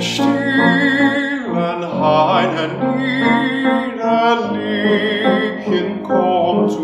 still and hein en niederliegen kommt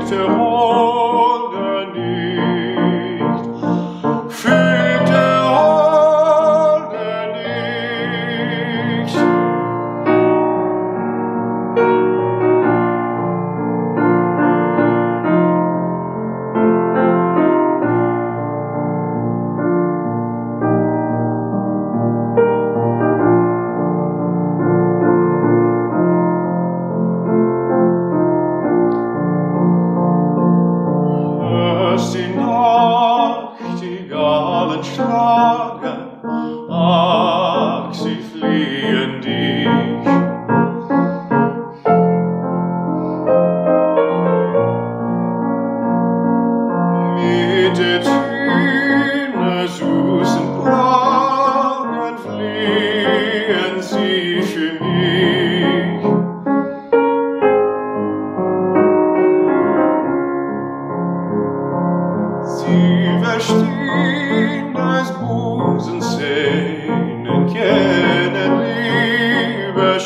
Victor Goldschlager sie verstehen des Busens Sehnen kennen Liebe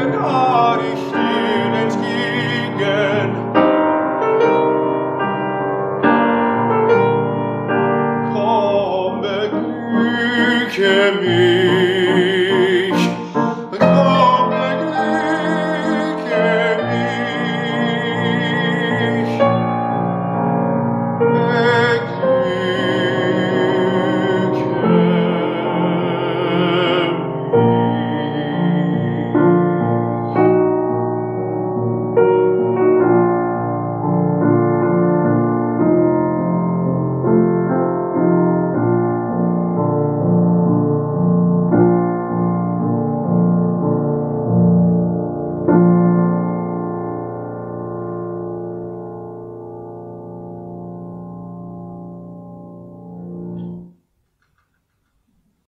and I.